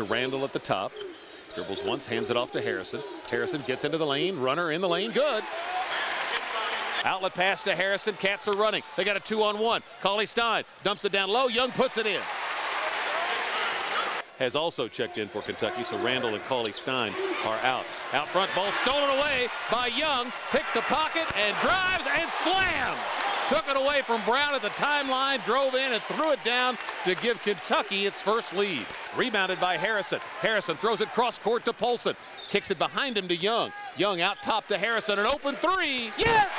to Randle at the top. Dribbles once, hands it off to Harrison. Harrison gets into the lane, runner in the lane, good. Outlet pass to Harrison, Cats are running. They got a two on one. Cauley Stein dumps it down low, Young puts it in. Has also checked in for Kentucky, so Randle and Cauley Stein are out. Out front, ball stolen away by Young, picked the pocket and drives and slams. Took it away from Brown at the timeline, drove in and threw it down to give Kentucky its first lead. Rebounded by Harrison. Harrison throws it cross court to Polson. Kicks it behind him to Young. Young out top to Harrison. An open three. Yes!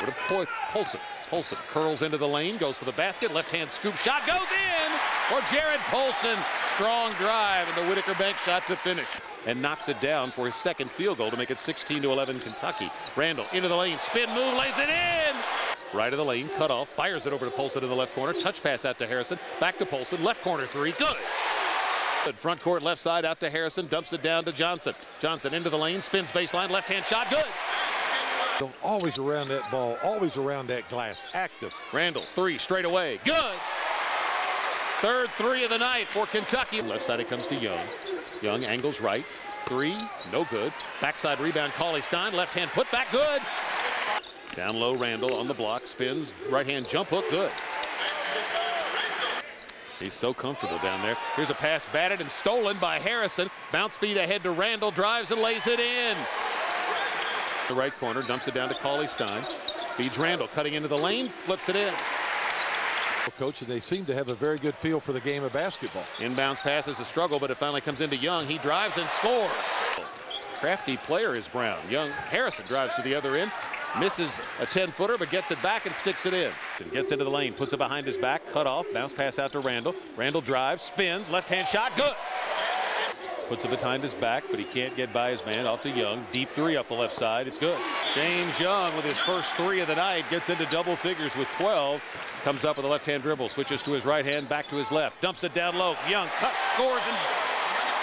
What a Polson. Polson curls into the lane, goes for the basket. Left hand scoop shot goes in for Jarrod Polson. Strong drive and the Whitaker bank shot to finish and knocks it down for his second field goal to make it 16 to 11 Kentucky. Randle into the lane, spin move, lays it in. Right of the lane, cut off, fires it over to Polson in the left corner. Touch pass out to Harrison. Back to Polson, left corner three. Good. Front court, left side out to Harrison. Dumps it down to Johnson. Johnson into the lane, spins baseline, left hand shot. Good. Always around that ball, always around that glass. Active. Randle, three straight away. Good. Third three of the night for Kentucky. Left side it comes to Young. Young angles right. Three, no good. Backside rebound, Cauley Stein. Left hand put back, good. Down low, Randle on the block, spins, right hand jump hook, good. He's so comfortable down there. Here's a pass batted and stolen by Harrison. Bounce feed ahead to Randle, drives and lays it in. The right corner, dumps it down to Cauley Stein. Feeds Randle, cutting into the lane, flips it in. Coach, they seem to have a very good feel for the game of basketball. Inbounds pass is a struggle, but it finally comes into Young. He drives and scores. Crafty player is Brown. Young Harrison drives to the other end, misses a 10-footer, but gets it back and sticks it in. And gets into the lane, puts it behind his back, cut off, bounce pass out to Randle. Randle drives, spins, left-hand shot, good. Puts it behind his back, but he can't get by his man. Off to Young. Deep three off the left side. It's good. James Young with his first three of the night gets into double figures with 12. Comes up with a left-hand dribble. Switches to his right hand, back to his left. Dumps it down low. Young cuts, scores, and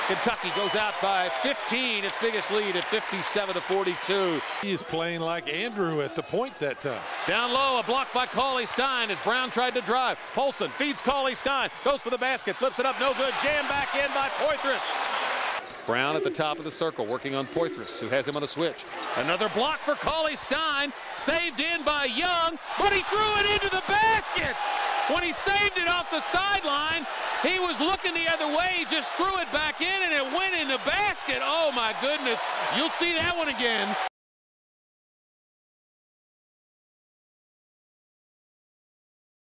Kentucky goes out by 15, its biggest lead at 57 to 42. He is playing like Andrew at the point that time. Down low, a block by Cauley Stein as Brown tried to drive. Polson feeds Cauley Stein, goes for the basket, flips it up, no good. Jam back in by Poythress. Brown at the top of the circle, working on Poythress, who has him on a switch. Another block for Cauley Stein, saved in by Young, but he threw it into the basket. When he saved it off the sideline, he was looking the other way. He just threw it back in and it went in the basket. Oh my goodness. You'll see that one again.